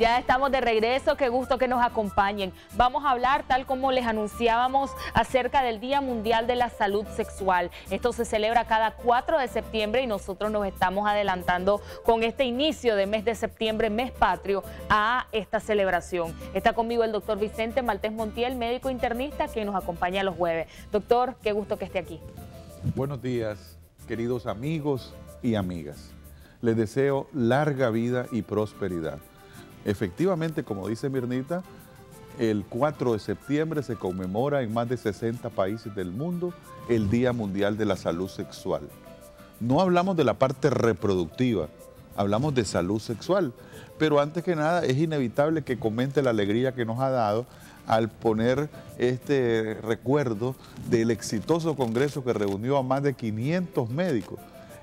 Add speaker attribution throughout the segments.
Speaker 1: Ya estamos de regreso, qué gusto que nos acompañen. Vamos a hablar, tal como les anunciábamos, acerca del Día Mundial de la Salud Sexual. Esto se celebra cada 4 de septiembre y nosotros nos estamos adelantando con este inicio de mes de septiembre, mes patrio, a esta celebración. Está conmigo el doctor Vicente Maltés Montiel, médico internista, que nos acompaña los jueves. Doctor, qué gusto que esté aquí.
Speaker 2: Buenos días, queridos amigos y amigas. Les deseo larga vida y prosperidad. Efectivamente, como dice Mirnita, el 4 de septiembre se conmemora en más de 60 países del mundo el Día Mundial de la Salud Sexual. No hablamos de la parte reproductiva, hablamos de salud sexual. Pero antes que nada es inevitable que comente la alegría que nos ha dado al poner este recuerdo del exitoso congreso que reunió a más de 500 médicos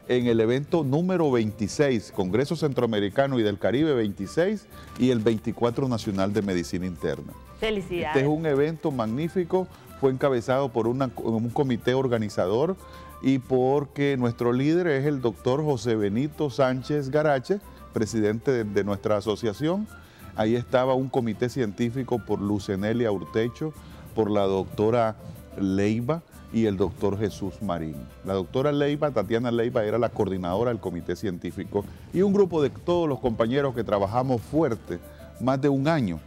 Speaker 2: en el evento número 26, Congreso Centroamericano y del Caribe 26 y el 24 Nacional de Medicina Interna.
Speaker 1: Felicidades.
Speaker 2: Este es un evento magnífico, fue encabezado por un comité organizador y porque nuestro líder es el doctor José Benito Sánchez Garache, presidente de, de nuestra asociación. Ahí estaba un comité científico por Lucenelia Urtecho, por la doctora Leiva, y el doctor Jesús Marín. La doctora Leiva, Tatiana Leiva, era la coordinadora del comité científico y un grupo de todos los compañeros que trabajamos fuerte más de un año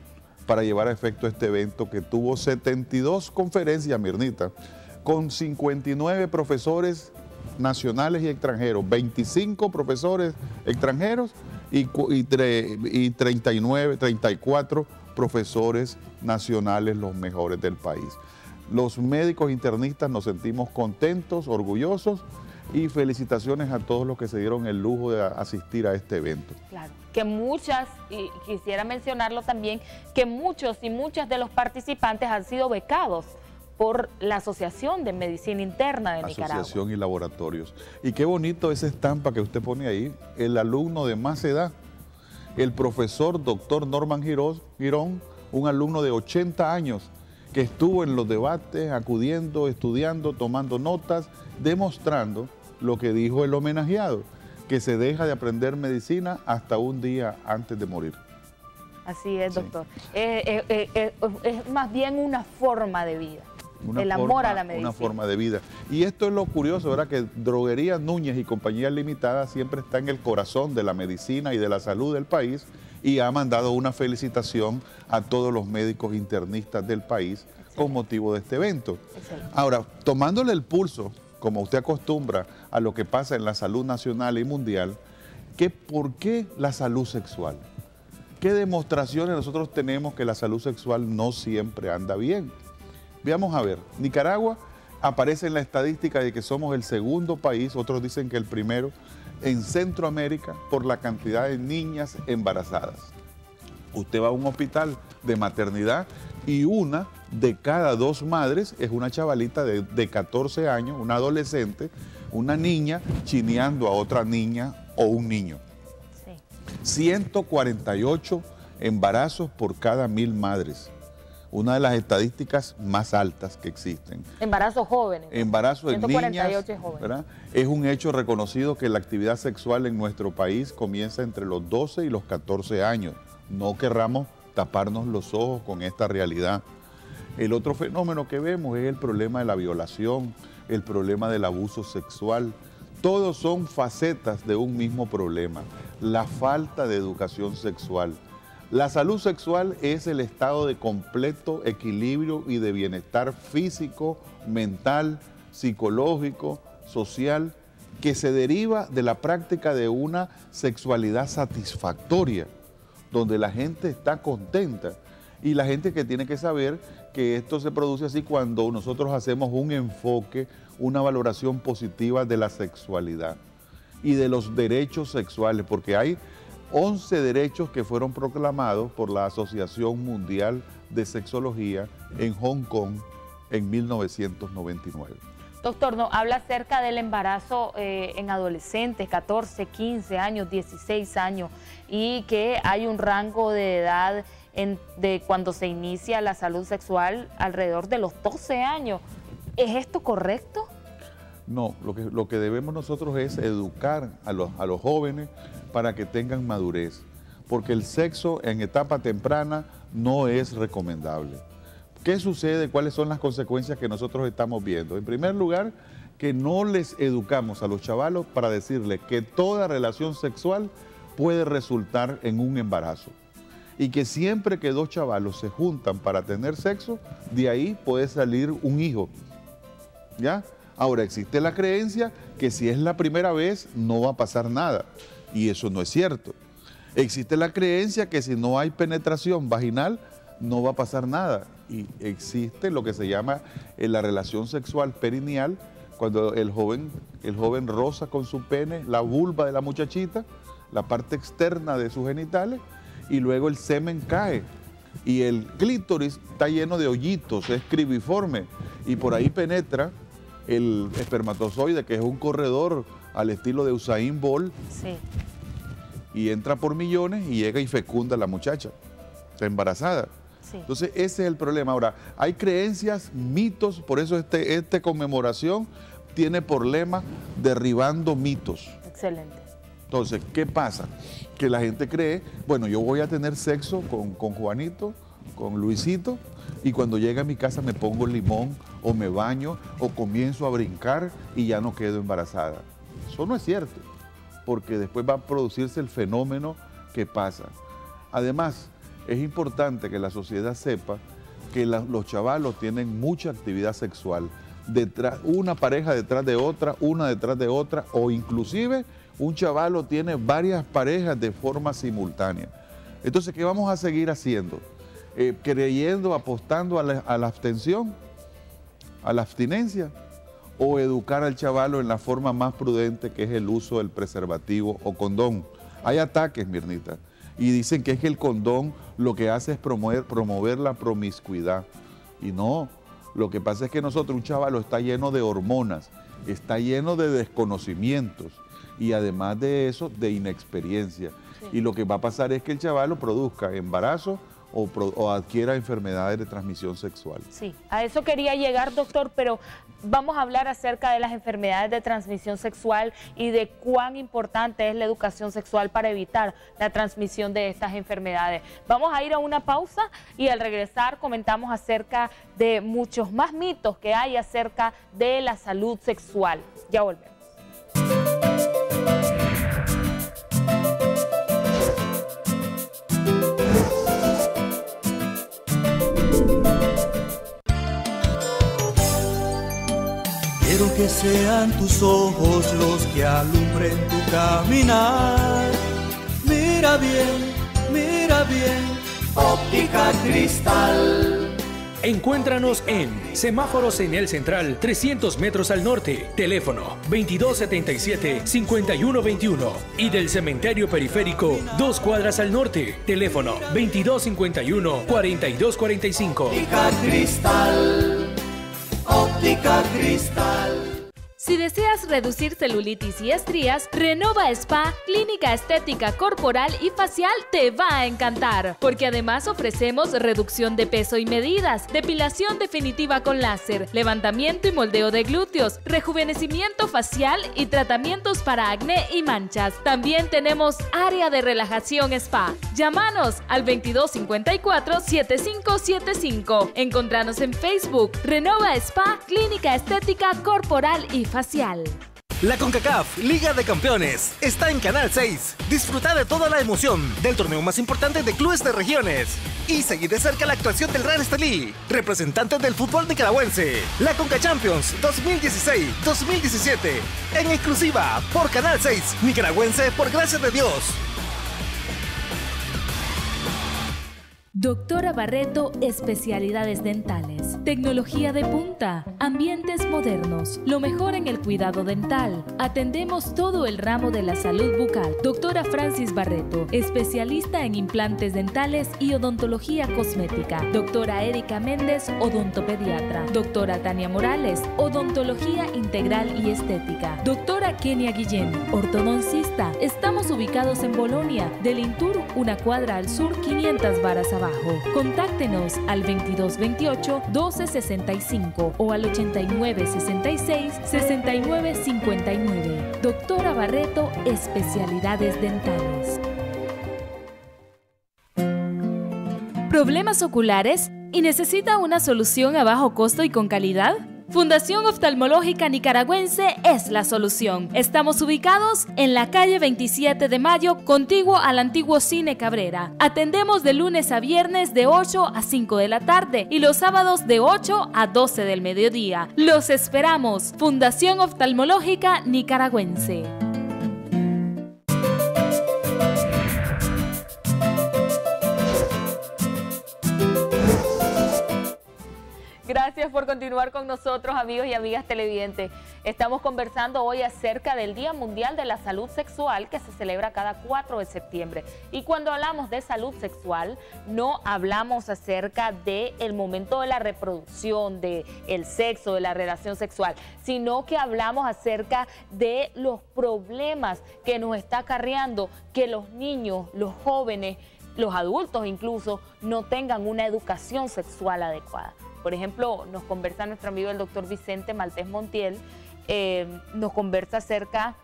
Speaker 2: para llevar a efecto este evento que tuvo 72 conferencias, Mirnita, con 59 profesores nacionales y extranjeros, 25 profesores extranjeros y, y 39, 34 profesores nacionales, los mejores del país. Los médicos internistas nos sentimos contentos, orgullosos y felicitaciones a todos los que se dieron el lujo de asistir a este evento.
Speaker 1: Claro, que muchas, y quisiera mencionarlo también, que muchos y muchas de los participantes han sido becados por la Asociación de Medicina Interna de Nicaragua.
Speaker 2: Asociación y laboratorios. Y qué bonito esa estampa que usted pone ahí, el alumno de más edad, el profesor doctor Norman Girón, un alumno de 80 años, que estuvo en los debates, acudiendo, estudiando, tomando notas, demostrando lo que dijo el homenajeado, que se deja de aprender medicina hasta un día antes de morir.
Speaker 1: Así es, doctor. Eh, eh, eh, es más bien una forma de vida. el amor a la medicina.
Speaker 2: Una forma de vida. Y esto es lo curioso, ¿verdad? Que Droguería Núñez y Compañía Limitada siempre está en el corazón de la medicina y de la salud del país y ha mandado una felicitación a todos los médicos internistas del país con motivo de este evento. Ahora, tomándole el pulso, como usted acostumbra, a lo que pasa en la salud nacional y mundial, ¿qué, ¿por qué la salud sexual? ¿Qué demostraciones nosotros tenemos que la salud sexual no siempre anda bien? Veamos a ver, Nicaragua aparece en la estadística de que somos el segundo país, otros dicen que el primero, en Centroamérica por la cantidad de niñas embarazadas. Usted va a un hospital de maternidad y una de cada dos madres es una chavalita de, 14 años, una adolescente, una niña chineando a otra niña o un niño. 148 embarazos por cada mil madres una de las estadísticas más altas que existen.
Speaker 1: Embarazos jóvenes.
Speaker 2: Embarazos en niñas. Jóvenes. Es un hecho reconocido que la actividad sexual en nuestro país comienza entre los 12 y los 14 años. No querramos taparnos los ojos con esta realidad. El otro fenómeno que vemos es el problema de la violación, el problema del abuso sexual. Todos son facetas de un mismo problema, la falta de educación sexual. La salud sexual es el estado de completo equilibrio y de bienestar físico, mental, psicológico, social, que se deriva de la práctica de una sexualidad satisfactoria, donde la gente está contenta. Y la gente que tiene que saber que esto se produce así cuando nosotros hacemos un enfoque, una valoración positiva de la sexualidad y de los derechos sexuales, porque hay 11 derechos que fueron proclamados por la Asociación Mundial de Sexología en Hong Kong en 1999.
Speaker 1: Doctor, no, habla acerca del embarazo eh, en adolescentes, 14, 15 años, 16 años, y que hay un rango de edad de cuando se inicia la salud sexual alrededor de los 12 años. ¿Es esto correcto?
Speaker 2: No, lo que, lo que debemos nosotros es educar a los, a los jóvenes para que tengan madurez. porque el sexo en etapa temprana no es recomendable. ¿Qué sucede? ¿Cuáles son las consecuencias que nosotros estamos viendo? En primer lugar, que no les educamos a los chavalos para decirles que toda relación sexual puede resultar en un embarazo. Y que siempre que dos chavalos se juntan para tener sexo, de ahí puede salir un hijo. ¿Ya? Ahora, existe la creencia que si es la primera vez no va a pasar nada. Y eso no es cierto. Existe la creencia que si no hay penetración vaginal no va a pasar nada. Y existe lo que se llama eh, la relación sexual perineal, cuando el joven, el joven roza con su pene la vulva de la muchachita, la parte externa de sus genitales, y luego el semen cae. Y el clítoris está lleno de hoyitos, es cribiforme, y por ahí penetra el espermatozoide, que es un corredor al estilo de Usain Bolt, sí. y entra por millones y llega y fecunda a la muchacha, está embarazada. Entonces, ese es el problema. Ahora, hay creencias, mitos, por eso este, esta conmemoración tiene por lema derribando mitos.
Speaker 3: Excelente.
Speaker 2: Entonces, ¿qué pasa? Que la gente cree, bueno, yo voy a tener sexo con, con Juanito, con Luisito, y cuando llega a mi casa me pongo limón o me baño o comienzo a brincar y ya no quedo embarazada. Eso no es cierto, porque después va a producirse el fenómeno que pasa. Además, es importante que la sociedad sepa que los chavalos tienen mucha actividad sexual, detrás, una pareja detrás de otra, una detrás de otra, o inclusive un chavalo tiene varias parejas de forma simultánea. Entonces, ¿qué vamos a seguir haciendo? Eh, creyendo, apostando a la, a la abstención, a la abstinencia, o educar al chavalo en la forma más prudente que es el uso del preservativo o condón. Hay ataques, Mirnita y dicen que es que el condón lo que hace es promover, promover la promiscuidad. Y no, lo que pasa es que nosotros, un chaval está lleno de hormonas, está lleno de desconocimientos y además de eso, de inexperiencia. Y lo que va a pasar es que el chaval produzca embarazo o, adquiera enfermedades de transmisión sexual.
Speaker 3: Sí, a eso quería llegar, doctor, pero vamos a hablar acerca de las enfermedades de transmisión sexual y de cuán importante es la educación sexual para evitar la transmisión de estas enfermedades. Vamos a ir a una pausa y al regresar comentamos acerca de muchos más mitos que hay acerca de la salud sexual. Ya volvemos.
Speaker 4: Que sean tus ojos los que alumbren tu caminar. Mira bien, mira bien, óptica cristal.
Speaker 5: Encuéntranos en Semáforos en el Central, 300 metros al norte, teléfono 2277-5121 y del Cementerio Periférico, dos cuadras al norte, teléfono 2251-4245.
Speaker 4: Óptica Cristal, óptica Cristal.
Speaker 1: Si deseas reducir celulitis y estrías, Renova Spa, clínica estética corporal y facial te va a encantar, porque además ofrecemos reducción de peso y medidas, depilación definitiva con láser, levantamiento y moldeo de glúteos, rejuvenecimiento facial y tratamientos para acné y manchas. También tenemos área de relajación spa. Llámanos al 2254-7575. Encontranos en Facebook, Renova Spa, clínica estética corporal y
Speaker 6: La CONCACAF Liga de Campeones está en Canal 6. Disfruta de toda la emoción del torneo más importante de clubes de regiones. Y seguir de cerca la actuación del Real Estelí, representante del fútbol nicaragüense. La Conca Champions 2016-2017. En exclusiva por Canal 6. Nicaragüense por gracia de Dios.
Speaker 1: Doctora Barreto, especialidades dentales, tecnología de punta, ambientes modernos, lo mejor en el cuidado dental. Atendemos todo el ramo de la salud bucal. Doctora Francis Barreto, especialista en implantes dentales y odontología cosmética. Doctora Erika Méndez, odontopediatra. Doctora Tania Morales, odontología integral y estética. Doctora Kenia Guillén, ortodoncista. Estamos ubicados en Bolonia, del Intur, una cuadra al sur, 500 varas abajo. Contáctenos al 2228 1265 o al 8966 6959. Doctora Barreto, especialidades dentales.
Speaker 7: ¿Problemas oculares? ¿Y necesita una solución a bajo costo y con calidad? Fundación Oftalmológica Nicaragüense es la solución. Estamos ubicados en la calle 27 de Mayo, contiguo al antiguo Cine Cabrera. Atendemos de lunes a viernes de 8 a 5 de la tarde y los sábados de 8 a 12 del mediodía. Los esperamos. Fundación Oftalmológica Nicaragüense.
Speaker 1: Gracias por continuar con nosotros, amigos y amigas televidentes. Estamos conversando hoy acerca del Día Mundial de la Salud Sexual que se celebra cada 4 de septiembre. Y cuando hablamos de salud sexual, no hablamos acerca del momento de la reproducción, del el sexo, de la relación sexual, sino que hablamos acerca de los problemas que nos está acarreando que los niños, los jóvenes, los adultos incluso, no tengan una educación sexual adecuada. Por ejemplo, nos conversa nuestro amigo el doctor Vicente Maltés Montiel, eh, nos conversa acerca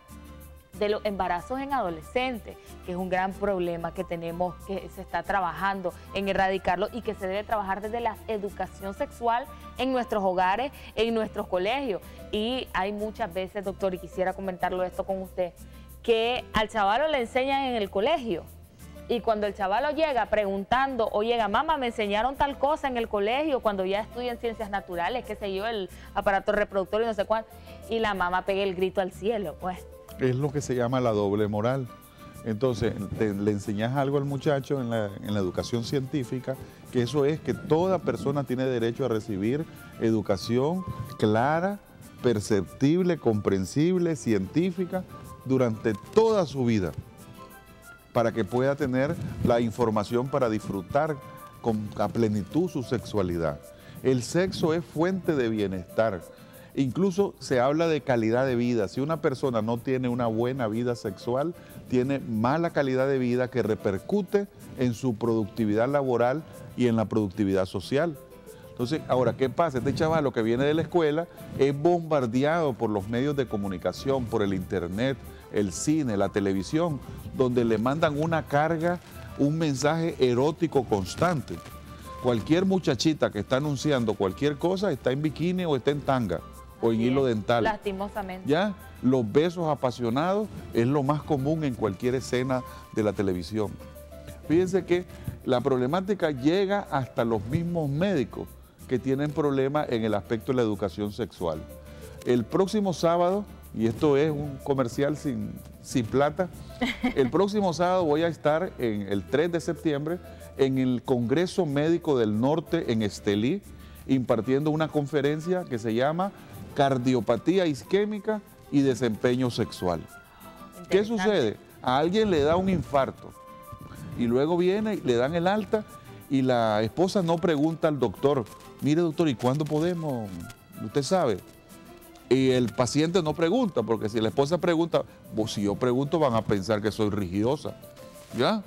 Speaker 1: de los embarazos en adolescentes, que es un gran problema que tenemos, que se está trabajando en erradicarlo y que se debe trabajar desde la educación sexual en nuestros hogares, en nuestros colegios. Y hay muchas veces, doctor, y quisiera comentarlo esto con usted, que al chaval le enseñan en el colegio y cuando el chavalo llega preguntando, o llega, mamá, me enseñaron tal cosa en el colegio, cuando ya estudian ciencias naturales, qué sé yo, el aparato reproductor y no sé cuánto, y la mamá pega el grito al cielo, pues.
Speaker 2: Es lo que se llama la doble moral. Entonces, le enseñas algo al muchacho en la, en la, educación científica, que eso es que toda persona tiene derecho a recibir educación clara, perceptible, comprensible, científica, durante toda su vida para que pueda tener la información para disfrutar con a plenitud su sexualidad. El sexo es fuente de bienestar. Incluso se habla de calidad de vida. Si una persona no tiene una buena vida sexual, tiene mala calidad de vida que repercute en su productividad laboral y en la productividad social. Entonces, ahora, ¿qué pasa? Este chaval que viene de la escuela es bombardeado por los medios de comunicación, por el internet, el cine, la televisión, donde le mandan una carga, un mensaje erótico constante. Cualquier muchachita que está anunciando cualquier cosa está en bikini o está en tanga o en hilo dental.
Speaker 1: Lastimosamente.
Speaker 2: Ya, los besos apasionados es lo más común en cualquier escena de la televisión. Fíjense que la problemática llega hasta los mismos médicos que tienen problemas en el aspecto de la educación sexual. El próximo sábado y esto es un comercial sin, sin plata. El próximo sábado voy a estar en el 3 de septiembre en el Congreso Médico del Norte en Estelí, impartiendo una conferencia que se llama Cardiopatía isquémica y desempeño sexual. ¿Qué sucede? A alguien le da un infarto y luego viene y le dan el alta y la esposa no pregunta al doctor, mire doctor, ¿y cuándo podemos? Usted sabe, y el paciente no pregunta, porque si la esposa pregunta, si yo pregunto van a pensar que soy religiosa, ¿ya?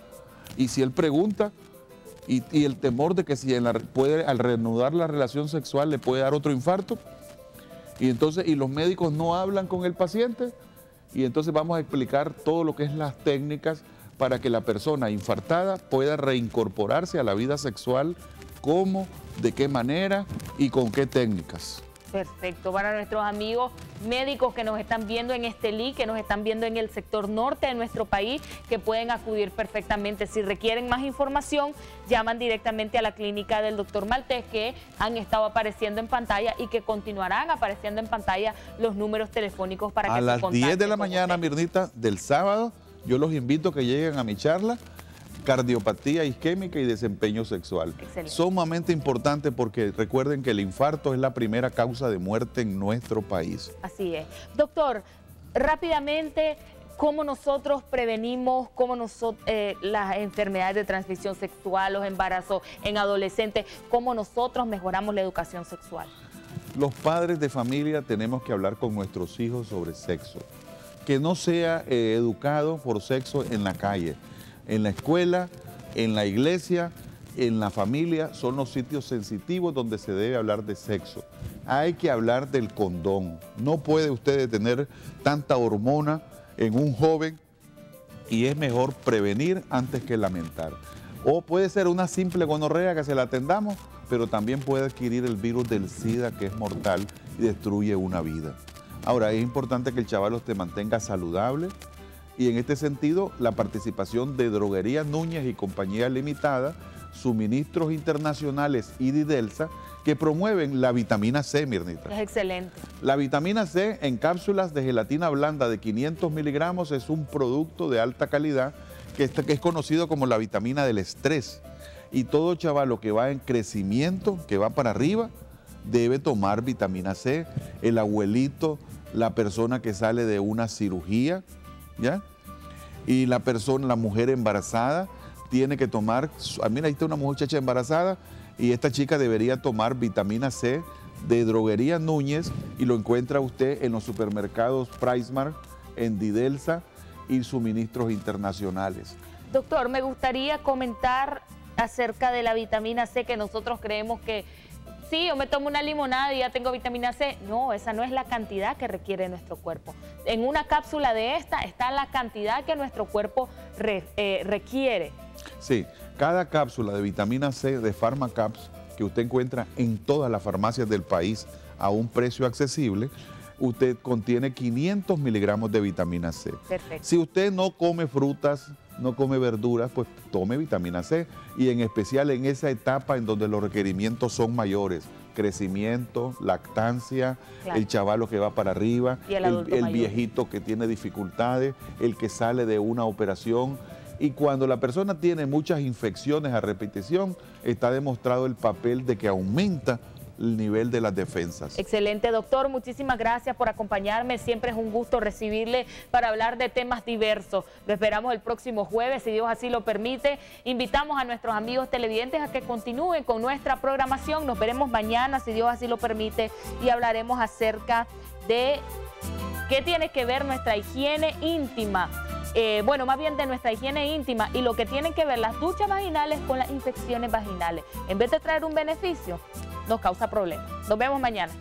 Speaker 2: Y si él pregunta, y, el temor de que si puede, al reanudar la relación sexual le puede dar otro infarto, y entonces, y los médicos no hablan con el paciente, y entonces vamos a explicar todo lo que es las técnicas para que la persona infartada pueda reincorporarse a la vida sexual, cómo, de qué manera y con qué técnicas.
Speaker 1: Perfecto. Para nuestros amigos médicos que nos están viendo en Estelí, que nos están viendo en el sector norte de nuestro país, que pueden acudir perfectamente. Si requieren más información, llaman directamente a la clínica del doctor Maltés, que han estado apareciendo en pantalla y que continuarán apareciendo en pantalla los números telefónicos para que
Speaker 2: se A las 10 de la mañana, Mirnita, del sábado, yo los invito a que lleguen a mi charla cardiopatía isquémica y desempeño sexual. Sumamente importante porque recuerden que el infarto es la primera causa de muerte en nuestro país.
Speaker 1: Así es. Doctor, rápidamente, ¿cómo nosotros prevenimos cómo nosotros, eh, las enfermedades de transmisión sexual, los embarazos en adolescentes, cómo nosotros mejoramos la educación sexual?
Speaker 2: Los padres de familia tenemos que hablar con nuestros hijos sobre sexo. Que no sea eh, educado por sexo en la calle en la escuela, en la iglesia, en la familia, son los sitios sensitivos donde se debe hablar de sexo. Hay que hablar del condón. No puede usted tener tanta hormona en un joven y es mejor prevenir antes que lamentar. O puede ser una simple gonorrea que se la atendamos, pero también puede adquirir el virus del SIDA que es mortal y destruye una vida. Ahora, es importante que el chaval te mantenga saludable y en este sentido la participación de Droguería Núñez y Compañía Limitada, suministros internacionales y Didelsa que promueven la vitamina C, Mirnita.
Speaker 1: Es excelente.
Speaker 2: La vitamina C en cápsulas de gelatina blanda de 500 miligramos es un producto de alta calidad que, que es conocido como la vitamina del estrés. Y todo chavalo que va en crecimiento, que va para arriba, debe tomar vitamina C. El abuelito, la persona que sale de una cirugía, ¿ya? Y la persona, la mujer embarazada, tiene que tomar, ah, mira, ahí está una muchacha embarazada y esta chica debería tomar vitamina C de Droguería Núñez y lo encuentra usted en los supermercados Pricemark, en Didelsa y suministros internacionales.
Speaker 1: Doctor, me gustaría comentar acerca de la vitamina C que nosotros creemos que sí, yo me tomo una limonada y ya tengo vitamina C. No, esa no es la cantidad que requiere nuestro cuerpo. En una cápsula de esta está la cantidad que nuestro cuerpo eh, requiere.
Speaker 2: Sí, cada cápsula de vitamina C de PharmaCaps que usted encuentra en todas las farmacias del país a un precio accesible, usted contiene 500 miligramos de vitamina C.
Speaker 1: Perfecto.
Speaker 2: Si usted no come frutas, no come verduras, pues tome vitamina C. Y en especial en esa etapa en donde los requerimientos son mayores. Crecimiento, lactancia, el chavalo que va para arriba, el viejito que tiene dificultades, el que sale de una operación y cuando la persona tiene muchas infecciones a repetición, está demostrado el papel de que aumenta el nivel de las defensas.
Speaker 1: Excelente, doctor. Muchísimas gracias por acompañarme. Siempre es un gusto recibirle para hablar de temas diversos. Lo esperamos el próximo jueves, si Dios así lo permite. Invitamos a nuestros amigos televidentes a que continúen con nuestra programación. Nos veremos mañana, si Dios así lo permite, y hablaremos acerca de qué tiene que ver nuestra higiene íntima eh, bueno, más bien de nuestra higiene íntima y lo que tienen que ver las duchas vaginales con las infecciones vaginales. En vez de traer un beneficio, nos causa problemas. Nos vemos mañana.